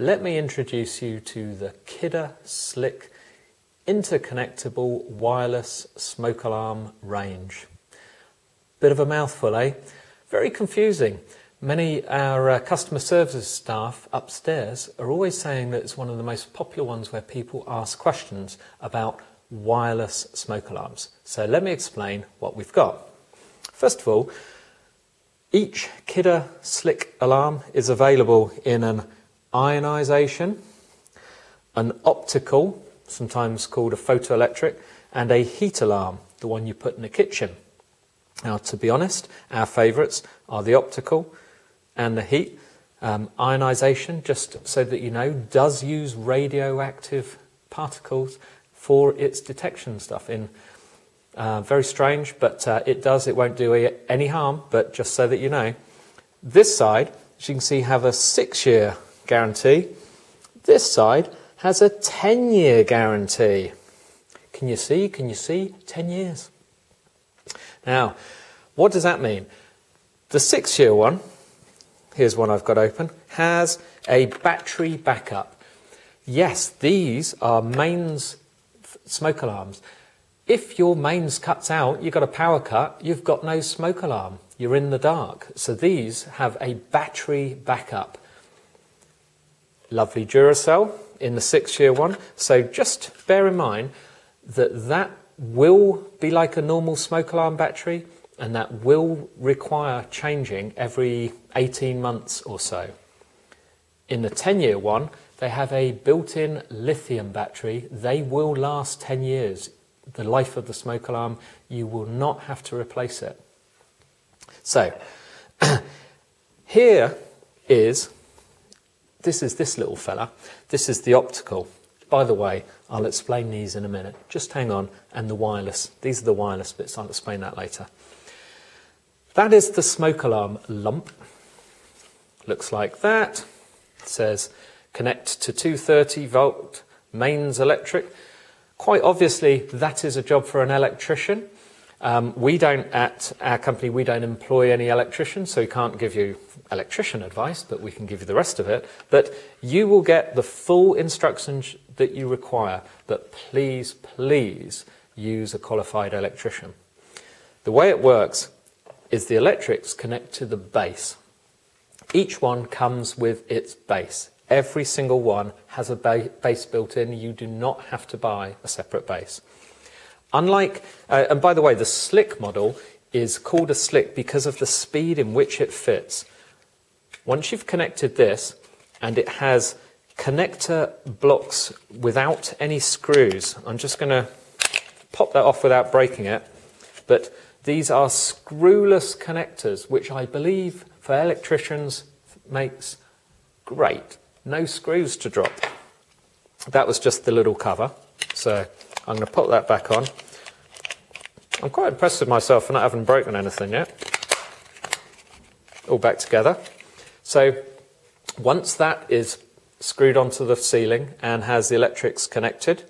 let me introduce you to the Kidde Slick interconnectable wireless smoke alarm range. Bit of a mouthful, eh? Very confusing. Many our uh, customer services staff upstairs are always saying that it's one of the most popular ones where people ask questions about wireless smoke alarms. So let me explain what we've got. First of all, each Kidde Slick alarm is available in an ionisation, an optical, sometimes called a photoelectric, and a heat alarm, the one you put in the kitchen. Now, to be honest, our favourites are the optical and the heat. Um, ionization, just so that you know, does use radioactive particles for its detection stuff. In uh, very strange, but uh, it does. It won't do any harm. But just so that you know, this side, as you can see, have a six-year guarantee. This side has a ten-year guarantee. Can you see? Can you see? Ten years. Now, what does that mean? The six-year one here's one I've got open, has a battery backup. Yes, these are mains smoke alarms. If your mains cuts out, you've got a power cut, you've got no smoke alarm. You're in the dark. So these have a battery backup. Lovely Duracell in the six year one. So just bear in mind that that will be like a normal smoke alarm battery and that will require changing every 18 months or so. In the 10 year one, they have a built in lithium battery. They will last 10 years. The life of the smoke alarm, you will not have to replace it. So, here is this is this little fella. This is the optical. By the way, I'll explain these in a minute. Just hang on. And the wireless. These are the wireless bits. I'll explain that later. That is the smoke alarm lump. Looks like that. It says connect to 230 volt mains electric. Quite obviously, that is a job for an electrician. Um, we don't, at our company, we don't employ any electricians, so we can't give you electrician advice, but we can give you the rest of it. But you will get the full instructions that you require, but please, please use a qualified electrician. The way it works is the electrics connect to the base. Each one comes with its base. Every single one has a ba base built in. You do not have to buy a separate base. Unlike, uh, and by the way, the slick model is called a slick because of the speed in which it fits. Once you've connected this, and it has connector blocks without any screws, I'm just going to pop that off without breaking it, but these are screwless connectors, which I believe for electricians makes great. No screws to drop. That was just the little cover. So I'm going to put that back on. I'm quite impressed with myself for not having broken anything yet. All back together. So once that is screwed onto the ceiling and has the electrics connected,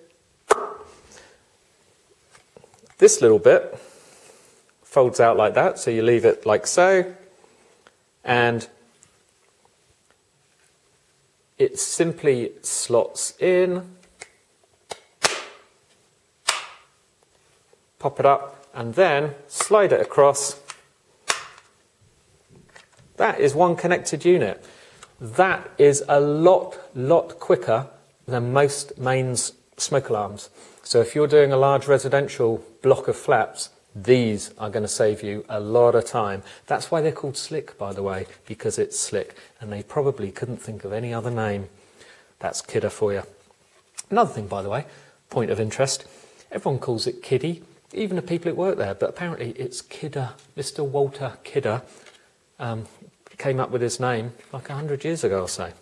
this little bit folds out like that. So you leave it like so. And it simply slots in. Pop it up and then slide it across. That is one connected unit. That is a lot, lot quicker than most mains smoke alarms. So if you're doing a large residential block of flats, these are going to save you a lot of time. That's why they're called slick, by the way, because it's slick. And they probably couldn't think of any other name. That's Kidde for you. Another thing, by the way, point of interest, everyone calls it Kiddie, even the people that work there, but apparently it's Kidde. Mr. Walter Kidde um, came up with his name like 100 years ago or so.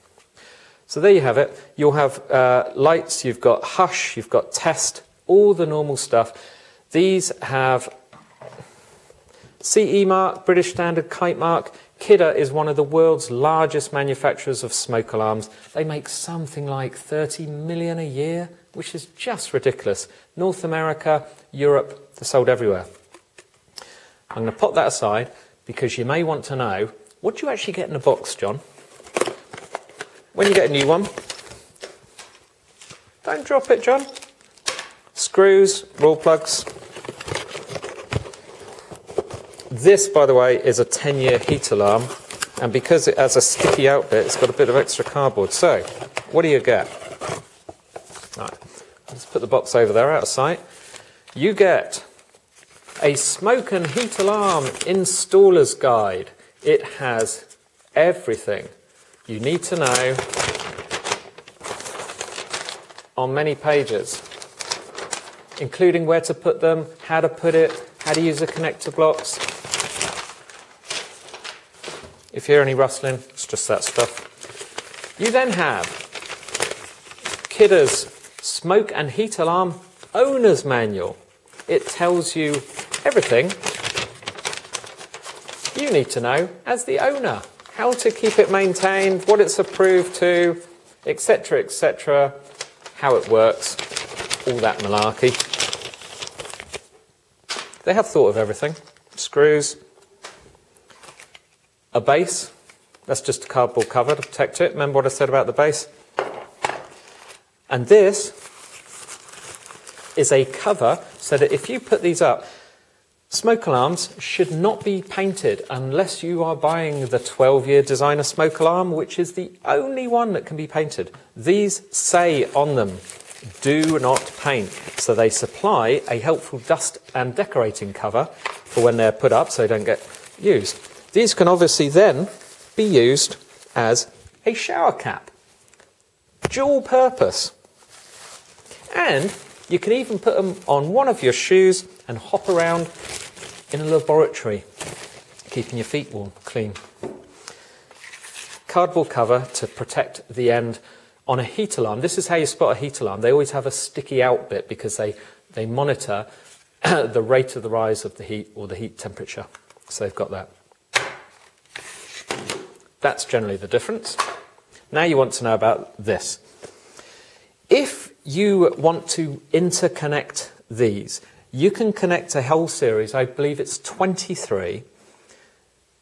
So there you have it. You'll have uh, lights, you've got hush, you've got test, all the normal stuff. These have CE mark, British Standard, Kite mark. Kidde is one of the world's largest manufacturers of smoke alarms. They make something like 30 million a year, which is just ridiculous. North America, Europe, they're sold everywhere. I'm going to put that aside because you may want to know what do you actually get in a box, John? when you get a new one, don't drop it, John. Screws, Rawlplugs. This, by the way, is a 10 year heat alarm, and because it has a sticky out bit, it's got a bit of extra cardboard. So, what do you get? Put the box over there out of sight. You get a smoke and heat alarm installer's guide. It has everything you need to know on many pages, including where to put them, how to put it, how to use the connector blocks. If you hear any rustling, it's just that stuff. You then have Kidde's Smoke and Heat Alarm Owner's Manual. It tells you everything you need to know as the owner. How to keep it maintained, what it's approved to, etc., etc., how it works, all that malarkey. They have thought of everything. Screws, a base, that's just a cardboard cover to protect it. Remember what I said about the base? And this is a cover so that if you put these up, Smoke alarms should not be painted unless you are buying the 12 year designer smoke alarm, which is the only one that can be painted. These say on them, do not paint. So they supply a helpful dust and decorating cover for when they're put up so they don't get used. These can obviously then be used as a shower cap. Dual purpose. And you can even put them on one of your shoes and hop around in a laboratory, keeping your feet warm, clean. Cardboard cover to protect the end on a heat alarm. This is how you spot a heat alarm. They always have a sticky out bit because they, they monitor the rate of the rise of the heat or the heat temperature. So they've got that. That's generally the difference. Now you want to know about this. If you want to interconnect these, you can connect a whole series, I believe it's 23,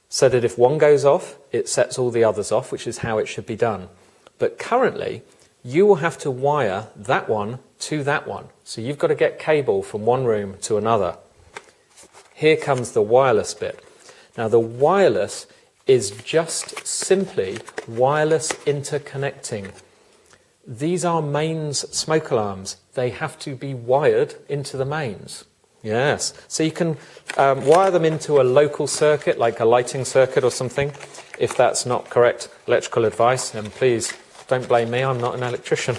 so that if one goes off, it sets all the others off, which is how it should be done. But currently, you will have to wire that one to that one. So you've got to get cable from one room to another. Here comes the wireless bit. Now, the wireless is just simply wireless interconnecting these are mains smoke alarms. They have to be wired into the mains. Yes. So you can um, wire them into a local circuit, like a lighting circuit or something. If that's not correct electrical advice, then please don't blame me, I'm not an electrician.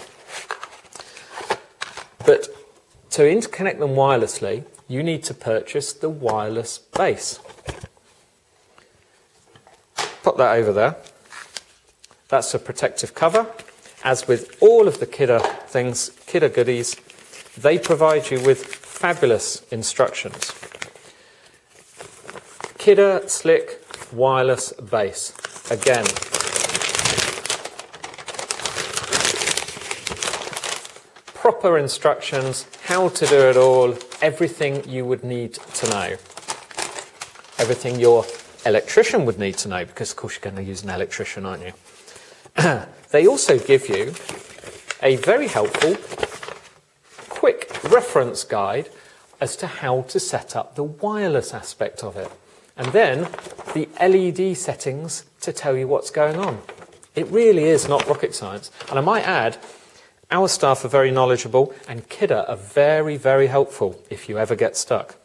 But to interconnect them wirelessly, you need to purchase the wireless base. Put that over there. That's a protective cover as with all of the Kidde things, Kidde goodies, they provide you with fabulous instructions. Kidde Slick Wireless Base. Again, proper instructions, how to do it all, everything you would need to know. Everything your electrician would need to know, because of course you're going to use an electrician, aren't you? they also give you a very helpful, quick reference guide as to how to set up the wireless aspect of it. And then the LED settings to tell you what's going on. It really is not rocket science. And I might add, our staff are very knowledgeable and Kidde are very, very helpful if you ever get stuck.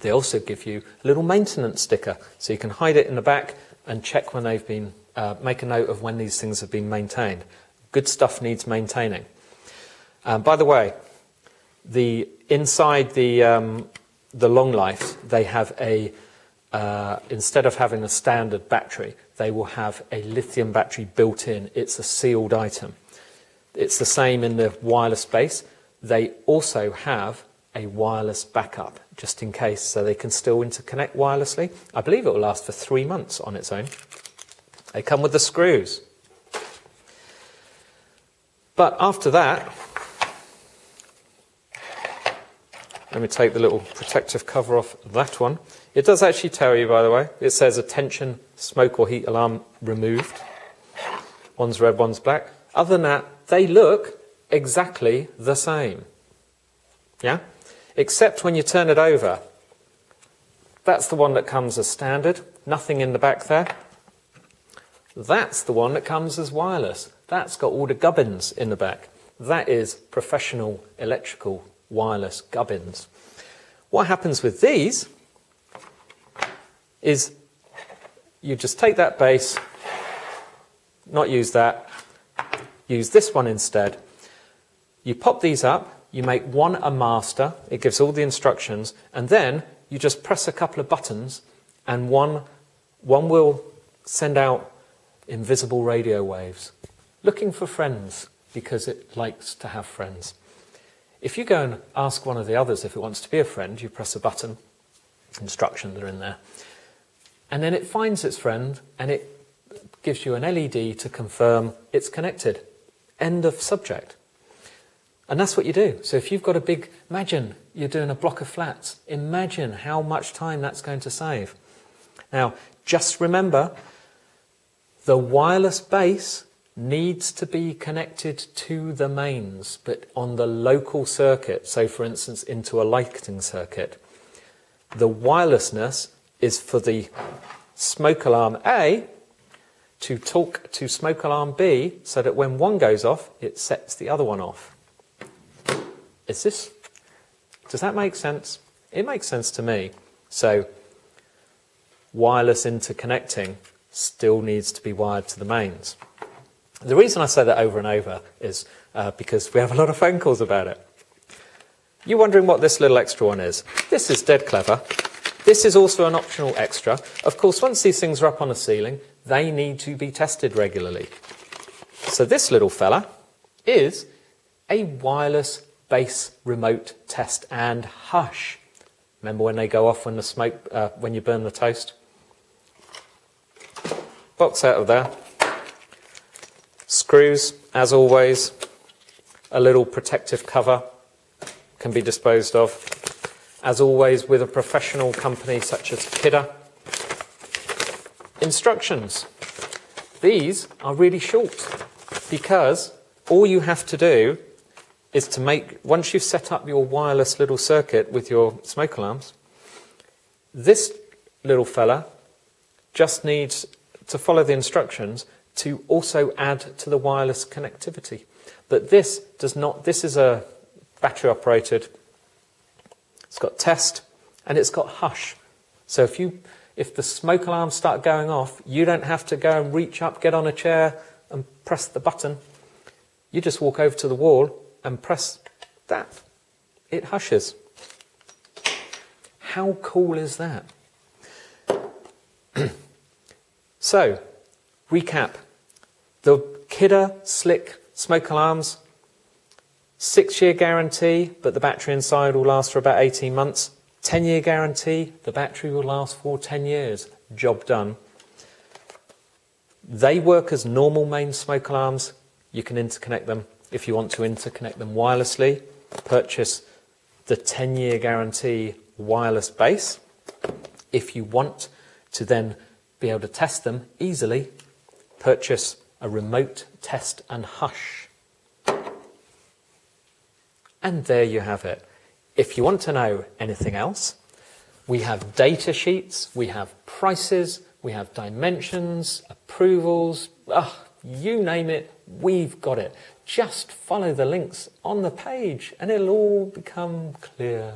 They also give you a little maintenance sticker so you can hide it in the back and check when they've been uh, make a note of when these things have been maintained. Good stuff needs maintaining. Um, by the way, the inside the um, the long life, they have a uh, instead of having a standard battery, they will have a lithium battery built in. It's a sealed item. It's the same in the wireless space. They also have a wireless backup just in case, so they can still interconnect wirelessly. I believe it will last for three months on its own. They come with the screws. But after that, let me take the little protective cover off that one. It does actually tell you, by the way, it says attention, smoke or heat alarm removed. One's red, one's black. Other than that, they look exactly the same. Yeah? Except when you turn it over. That's the one that comes as standard, nothing in the back there. That's the one that comes as wireless. That's got all the gubbins in the back. That is professional electrical wireless gubbins. What happens with these is you just take that base, not use that, use this one instead. You pop these up, you make one a master, it gives all the instructions, and then you just press a couple of buttons and one, one will send out invisible radio waves, looking for friends because it likes to have friends. If you go and ask one of the others if it wants to be a friend, you press a button, instructions are in there, and then it finds its friend and it gives you an LED to confirm it's connected. End of subject. And that's what you do. So if you've got a big, imagine you're doing a block of flats. Imagine how much time that's going to save. Now, just remember the wireless base needs to be connected to the mains, but on the local circuit. So, for instance, into a lighting circuit. The wirelessness is for the smoke alarm A to talk to smoke alarm B so that when one goes off, it sets the other one off. Is this, does that make sense? It makes sense to me. So, wireless interconnecting still needs to be wired to the mains. The reason I say that over and over is uh, because we have a lot of phone calls about it. You're wondering what this little extra one is. This is dead clever. This is also an optional extra. Of course, once these things are up on the ceiling, they need to be tested regularly. So this little fella is a wireless base remote test and hush. Remember when they go off when the smoke, uh, when you burn the toast? Box out of there. Screws, as always. A little protective cover can be disposed of as always with a professional company such as Kidde. Instructions. These are really short because all you have to do is to make, once you've set up your wireless little circuit with your smoke alarms, this little fella just needs to follow the instructions to also add to the wireless connectivity. But this does not, this is a battery operated it's got test and it's got hush. So if you if the smoke alarms start going off, you don't have to go and reach up, get on a chair and press the button. You just walk over to the wall and press that. It hushes. How cool is that? so, recap. The Kidde Slick smoke alarms Six year guarantee, but the battery inside will last for about 18 months. 10 year guarantee, the battery will last for 10 years. Job done. They work as normal main smoke alarms. You can interconnect them if you want to interconnect them wirelessly. Purchase the 10 year guarantee wireless base. If you want to then be able to test them easily, purchase a remote test and hush and there you have it. If you want to know anything else, we have data sheets, we have prices, we have dimensions, approvals, ugh, you name it, we've got it. Just follow the links on the page and it'll all become clear.